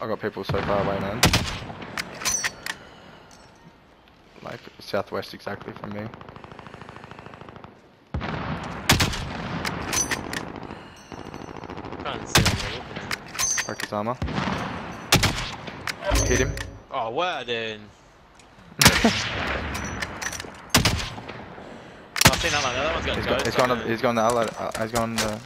I got people so far away, man. Like southwest exactly from me. Can't. Broke his armor. Hit him. Oh, where then? I've seen that one. The other one's got He's ghost he's gone. to- it. He's gone the. Uh, he's gone the